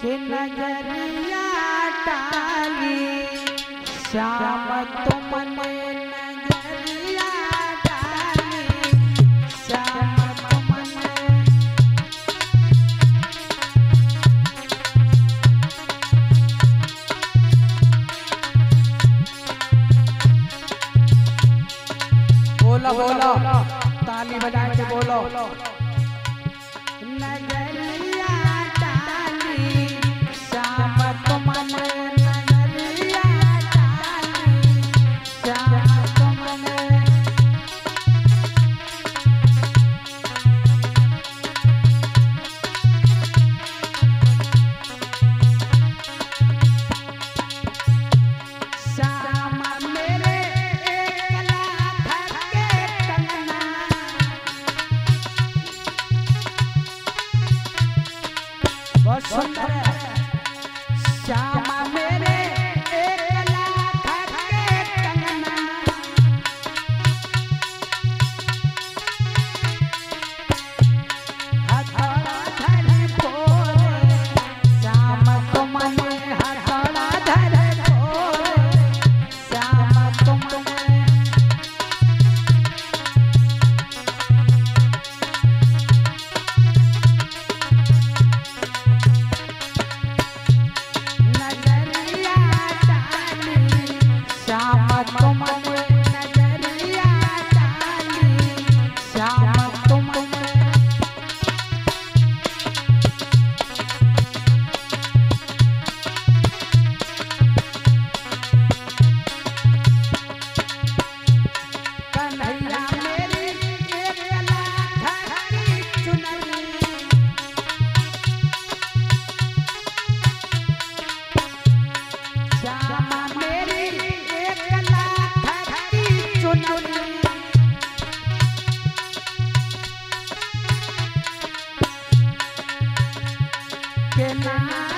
के नज़रिया डाली। श्याम तुम बोलो ताली बजा के बोलो। सुंदर श्याम Killer.